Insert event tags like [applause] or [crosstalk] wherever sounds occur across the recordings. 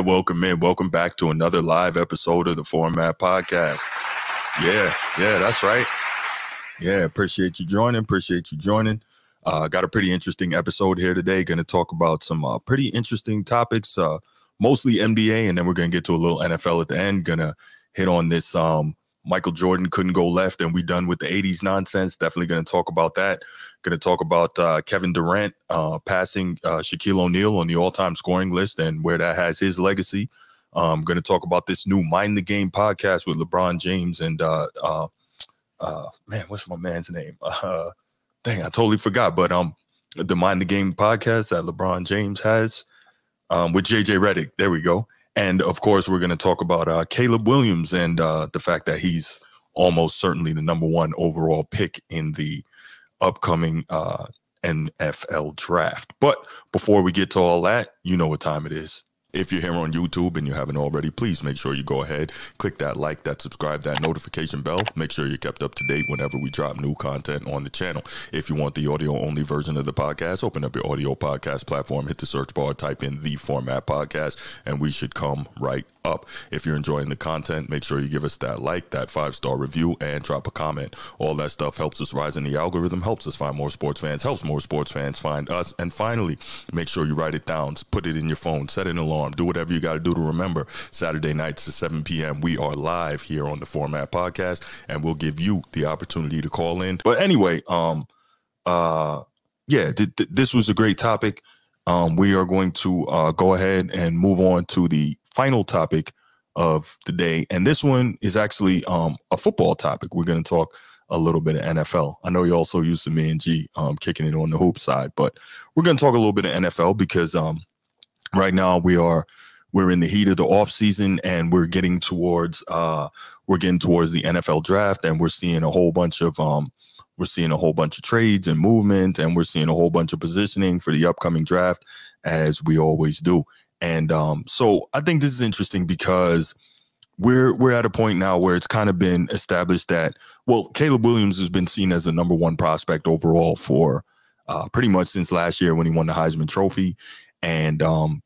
Welcome in. Welcome back to another live episode of the Format Podcast. Yeah, yeah, that's right. Yeah, appreciate you joining. Appreciate you joining. Uh, got a pretty interesting episode here today. Going to talk about some uh, pretty interesting topics, uh, mostly NBA, and then we're going to get to a little NFL at the end. Going to hit on this um, Michael Jordan couldn't go left, and we done with the 80s nonsense. Definitely going to talk about that. Going to talk about uh, Kevin Durant uh, passing uh, Shaquille O'Neal on the all time scoring list and where that has his legacy. I'm um, going to talk about this new Mind the Game podcast with LeBron James and uh, uh, uh, man, what's my man's name? [laughs] Uh, dang, I totally forgot. But um, the Mind the Game podcast that LeBron James has um, with JJ Redick. There we go. And of course, we're going to talk about uh, Caleb Williams and uh, the fact that he's almost certainly the number one overall pick in the upcoming uh, NFL draft. But before we get to all that, you know what time it is. If you're here on YouTube and you haven't already, please make sure you go ahead, click that like, that subscribe, that notification bell. Make sure you're kept up to date whenever we drop new content on the channel. If you want the audio only version of the podcast, open up your audio podcast platform, hit the search bar, type in the format podcast, and we should come right up. If you're enjoying the content, make sure you give us that like, that five star review, and drop a comment. All that stuff helps us rise in the algorithm, helps us find more sports fans, helps more sports fans find us. And finally, make sure you write it down, put it in your phone, set an alarm, do whatever you got to do to remember. Saturday nights at 7 p.m., we are live here on the Format Podcast, and we'll give you the opportunity to call in. But anyway, um, uh, yeah, th- th- this was a great topic. Um, we are going to uh, go ahead and move on to the final topic of the day. And this one is actually um, a football topic. We're going to talk a little bit of NFL. I know you're also used to me and G um, kicking it on the hoop side, but we're going to talk a little bit of NFL because um, right now we are we're in the heat of the off season and we're getting towards uh, we're getting towards the NFL draft and we're seeing a whole bunch of um, we're seeing a whole bunch of trades and movement and we're seeing a whole bunch of positioning for the upcoming draft as we always do. And um, so I think this is interesting because we're we're at a point now where it's kind of been established that well, Caleb Williams has been seen as the number one prospect overall for uh, pretty much since last year when he won the Heisman Trophy, and um,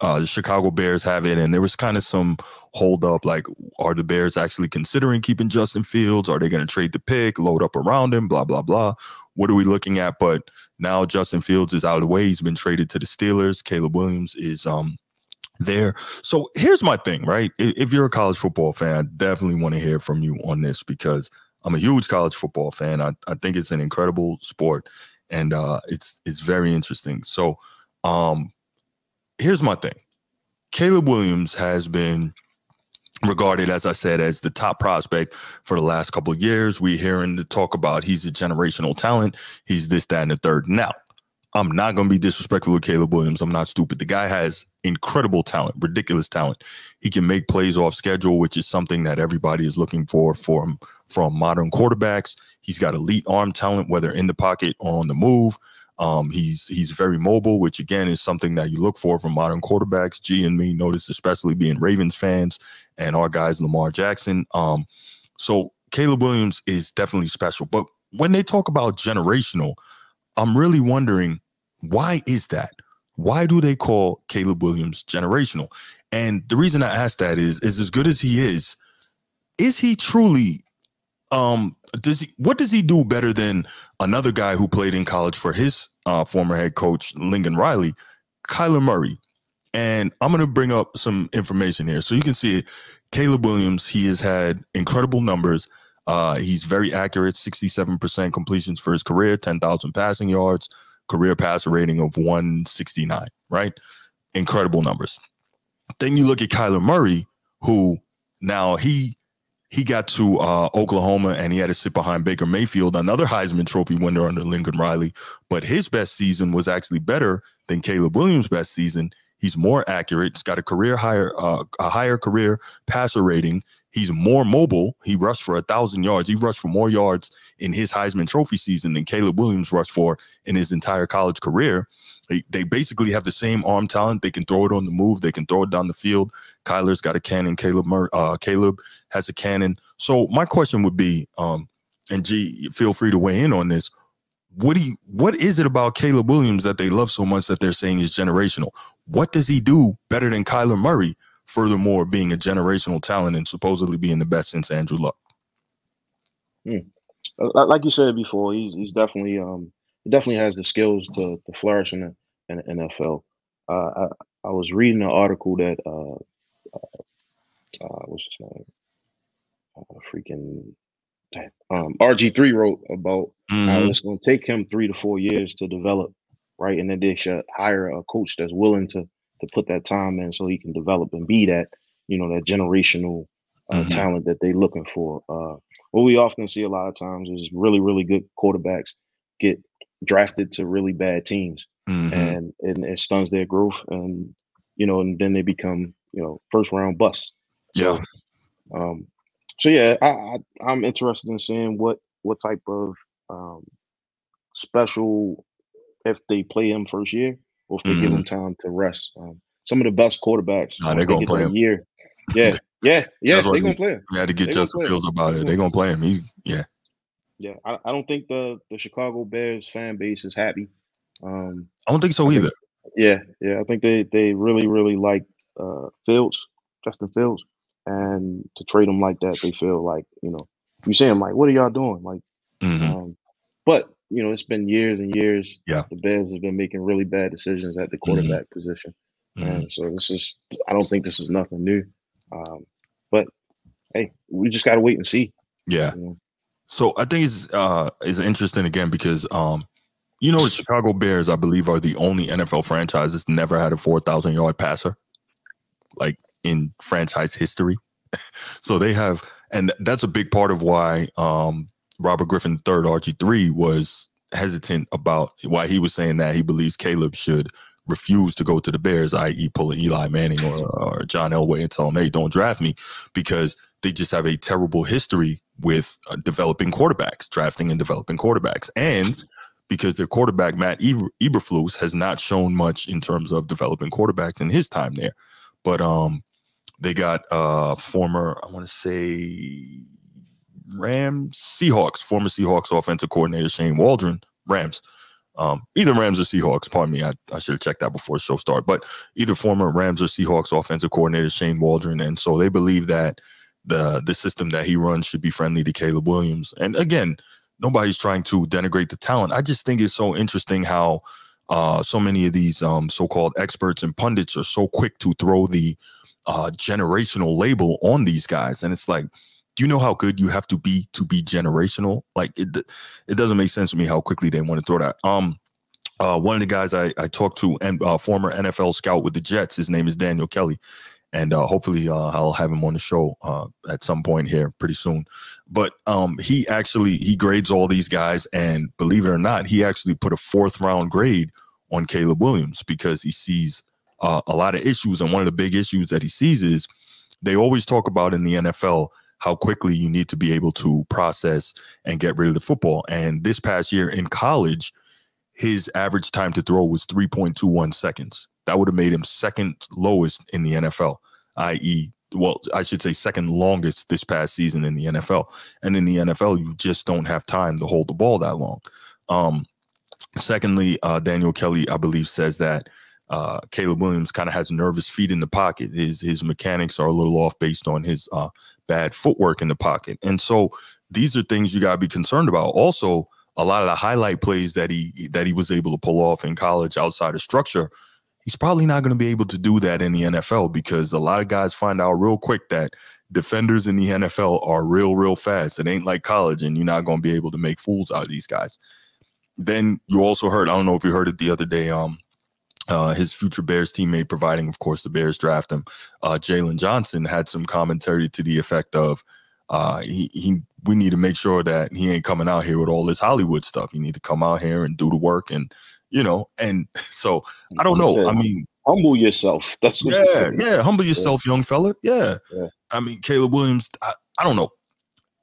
uh, the Chicago Bears have it, and there was kind of some hold up. Like, are the Bears actually considering keeping Justin Fields? Are they going to trade the pick, load up around him? Blah blah blah. What are we looking at? But now Justin Fields is out of the way. He's been traded to the Steelers. Caleb Williams is um there. So here's my thing, right? If you're a college football fan, I definitely want to hear from you on this because I'm a huge college football fan. I, I think it's an incredible sport and uh it's it's very interesting. So um here's my thing. Caleb Williams has been regarded, as I said, as the top prospect for the last couple of years. We hearing the talk about he's a generational talent. He's this, that, and the third. Now, I'm not going to be disrespectful to Caleb Williams. I'm not stupid. The guy has incredible talent, ridiculous talent. He can make plays off schedule, which is something that everybody is looking for from from modern quarterbacks. He's got elite arm talent, whether in the pocket or on the move. Um, he's he's very mobile, which again is something that you look for from modern quarterbacks. G and me notice, especially being Ravens fans and our guys Lamar Jackson. Um, so Caleb Williams is definitely special. But when they talk about generational, I'm really wondering why is that? Why do they call Caleb Williams generational? And the reason I ask that is, is as good as he is, is he truly um does he what does he do better than another guy who played in college for his uh, former head coach Lincoln Riley, Kyler Murray? And I'm going to bring up some information here so you can see it. Caleb Williams, he has had incredible numbers. Uh, he's very accurate, 67% completions for his career, 10,000 passing yards, career passer rating of 169, right? Incredible numbers. Then you look at Kyler Murray, who now he he got to uh, Oklahoma and he had to sit behind Baker Mayfield, another Heisman Trophy winner under Lincoln Riley. But his best season was actually better than Caleb Williams' best season. He's more accurate. He's got a career higher, uh, a higher career passer rating. He's more mobile. He rushed for a thousand yards. He rushed for more yards in his Heisman Trophy season than Caleb Williams rushed for in his entire college career. They, basically have the same arm talent. They can throw it on the move. They can throw it down the field. Kyler's got a cannon. Caleb uh, Caleb has a cannon. So my question would be, um, and G, feel free to weigh in on this. What do you, what is it about Caleb Williams that they love so much that they're saying is generational? what does he do better than Kyler Murray? Furthermore, being a generational talent and supposedly being the best since Andrew Luck. Hmm. Like you said before, he's he's definitely um he definitely has the skills to to flourish in the, in the NFL. Uh, I I was reading an article that uh, uh, uh what's his name? Uh, freaking um, RG3 wrote about mm-hmm. how it's going to take him three to four years to develop, right? And then they should hire a coach that's willing to to put that time in so he can develop and be that, you know, that generational uh, mm-hmm. talent that they're looking for. Uh, what we often see a lot of times is really, really good quarterbacks get drafted to really bad teams, mm-hmm. and, and it stuns their growth, and you know, and then they become, you know, first round busts. Yeah. um, so yeah, I, I am interested in seeing what what type of um, special if they play him first year or if they mm-hmm. give him time to rest. Um, some of the best quarterbacks. Nah, they're gonna play him. Year. Yeah, [laughs] yeah, yeah. They're gonna play him. We had to get they Justin Fields about it. They're gonna play him. He, yeah. Yeah, I, I don't think the the Chicago Bears fan base is happy. Um, I don't think so either. Think, yeah, yeah. I think they they really really like uh, Fields, Justin Fields and to trade them like that, they feel like you know you say them like, "What are y'all doing?" Like, mm-hmm. um, but you know, it's been years and years. Yeah, the Bears have been making really bad decisions at the quarterback mm-hmm. position, mm-hmm. and so this is. I don't think this is nothing new, um, but hey, we just got to wait and see. Yeah. You know? So I think it's uh is interesting again because um you know the Chicago Bears I believe are the only NFL franchise that's never had a four thousand yard passer. Like in franchise history. [laughs] so they have, and that's a big part of why um, Robert Griffin III, RG3, was hesitant about why he was saying that he believes Caleb should refuse to go to the Bears, i.e., pull an Eli Manning or, or John Elway and tell him, hey, don't draft me, because they just have a terrible history with uh, developing quarterbacks, drafting and developing quarterbacks. And because their quarterback, Matt Eber- Eberflus, has not shown much in terms of developing quarterbacks in his time there. But um, they got uh former, I want to say Rams, Seahawks, former Seahawks offensive coordinator Shane Waldron, Rams. Um, either Rams or Seahawks, pardon me, I, I should have checked that before the show started, but either former Rams or Seahawks offensive coordinator Shane Waldron. And so they believe that the the system that he runs should be friendly to Caleb Williams. And again, nobody's trying to denigrate the talent. I just think it's so interesting how uh, so many of these um, so-called experts and pundits are so quick to throw the uh, generational label on these guys, and it's like, do you know how good you have to be to be generational? Like it, it doesn't make sense to me how quickly they want to throw that. Um, uh, one of the guys I, I talked to, and uh, former NFL scout with the Jets, his name is Daniel Kelly, and uh, hopefully uh, I'll have him on the show uh, at some point here pretty soon. But um, he actually he grades all these guys, and believe it or not, he actually put a fourth round grade on Caleb Williams because he sees uh, a lot of issues. And one of the big issues that he sees is they always talk about in the NFL how quickly you need to be able to process and get rid of the football. And this past year in college, his average time to throw was 3.21 seconds. That would have made him second lowest in the NFL, i.e., well, I should say second longest this past season in the NFL. And in the NFL, you just don't have time to hold the ball that long. Um, secondly, uh, Daniel Kelly, I believe, says that uh, Caleb Williams kind of has nervous feet in the pocket. His his mechanics are a little off based on his uh, bad footwork in the pocket, and so these are things you got to be concerned about. Also, a lot of the highlight plays that he that he was able to pull off in college outside of structure, he's probably not going to be able to do that in the NFL because a lot of guys find out real quick that defenders in the NFL are real real fast. It ain't like college, and you're not going to be able to make fools out of these guys. Then you also heard I don't know if you heard it the other day. Um, uh, his future Bears teammate, providing, of course, the Bears draft him, uh, Jaylon Johnson had some commentary to the effect of, uh, he, he, we need to make sure that he ain't coming out here with all this Hollywood stuff. He need to come out here and do the work, and you know, and [laughs] so I don't know. I mean, humble yourself. [laughs] That's what yeah, yeah. Humble yourself, yeah. young fella. Yeah. yeah. I mean, Caleb Williams. I, I don't know.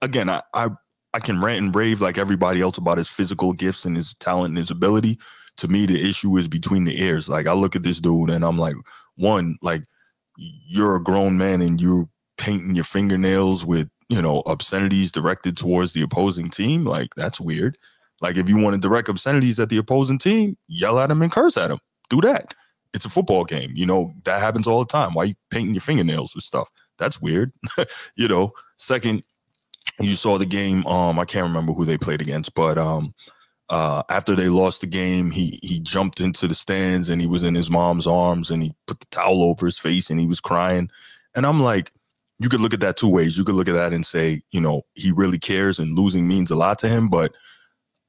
Again, I, I I can rant and rave like everybody else about his physical gifts and his talent and his ability to me the issue is between the ears. Like I look at this dude and I'm like, one, like you're a grown man and you're painting your fingernails with you know obscenities directed towards the opposing team. Like that's weird. Like if you want to direct obscenities at the opposing team, yell at them and curse at them. Do that. It's a football game. You know, that happens all the time. Why you painting your fingernails with stuff? That's weird. [laughs] you know, second, you saw the game. Um, I can't remember who they played against, but um, uh, after they lost the game, he he jumped into the stands and he was in his mom's arms and he put the towel over his face and he was crying. And I'm like, you could look at that two ways. You could look at that and say, you know, he really cares and losing means a lot to him. But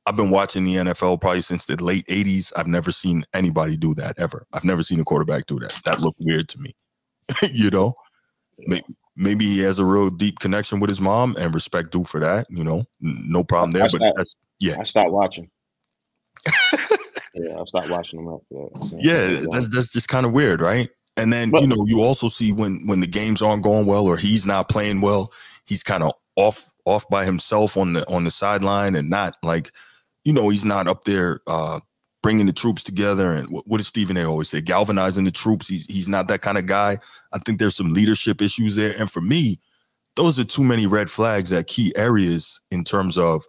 I've been watching the NFL probably since the late 80s. I've never seen anybody do that ever. I've never seen a quarterback do that. That looked weird to me. [laughs] you know, maybe, maybe he has a real deep connection with his mom and respect due for that. You know, no problem there. but that's, yeah. I stopped watching. [laughs] yeah, I stopped watching them after that. Yeah, that's, that's just kind of weird, right? And then but, you know you also see when when the games aren't going well or he's not playing well, he's kind of off off by himself on the on the sideline and not like you know he's not up there uh bringing the troops together and what, what does Stephen A always say galvanizing the troops. He's he's not that kind of guy. I think there's some leadership issues there, and for me, those are too many red flags at key areas in terms of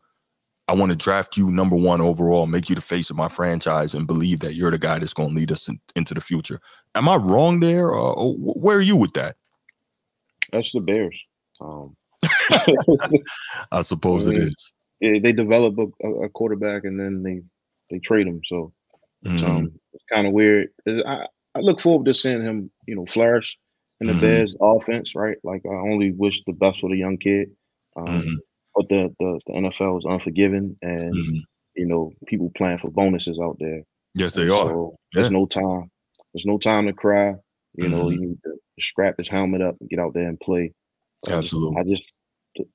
I want to draft you number one overall, make you the face of my franchise, and believe that you're the guy that's going to lead us in, into the future. Am I wrong there, or, or, where are you with that? That's the Bears. Um, [laughs] I suppose I mean, it is. Yeah, they develop a, a, quarterback and then they they trade him. So mm-hmm. um, it's kind of weird. I, I look forward to seeing him, you know, flourish in the mm-hmm. Bears offense. Right, like I only wish the best for the young kid. Um, mm-hmm but the, the, the NFL is unforgiving, and mm-hmm. you know people playing for bonuses out there. Yes, they are. Yeah. There's no time. There's no time to cry. You mm-hmm. know, you need to scrap his helmet up and get out there and play. Absolutely. I just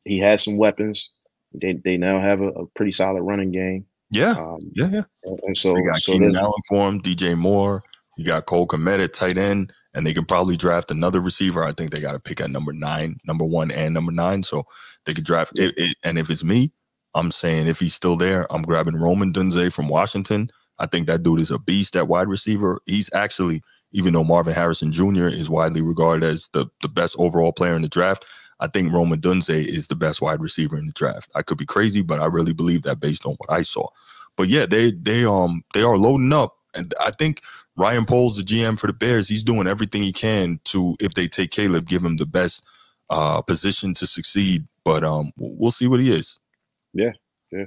he has some weapons. They they now have a, a pretty solid running game. Yeah, um, yeah, yeah. And so they got so Keenan Allen for him, DJ Moore. You got Cole Kmet at tight end and they could probably draft another receiver. I think they got to pick at number nine, number one, and number nine. So they could draft it, it, And if it's me, I'm saying if he's still there, I'm grabbing Rome Odunze from Washington. I think that dude is a beast at wide receiver. He's actually, even though Marvin Harrison Jr. is widely regarded as the, the best overall player in the draft, I think Rome Odunze is the best wide receiver in the draft. I could be crazy, but I really believe that based on what I saw. But yeah, they they um they are loading up, and I think Ryan Poles, the GM for the Bears, he's doing everything he can to, if they take Caleb, give him the best uh, position to succeed. But um, we'll see what he is. Yeah, yeah.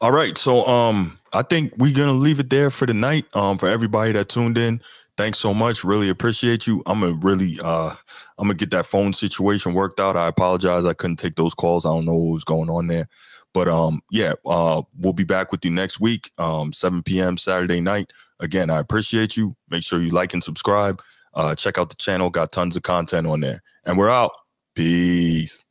All right, so um, I think we're gonna leave it there for the night. Um, for everybody that tuned in, thanks so much. Really appreciate you. I'm gonna really uh, I'm gonna get that phone situation worked out. I apologize, I couldn't take those calls. I don't know what was going on there. But um, yeah, uh, we'll be back with you next week, um, 7 p.m. Saturday night. Again, I appreciate you. Make sure you like and subscribe. Uh, check out the channel, got tons of content on there. And we're out. Peace.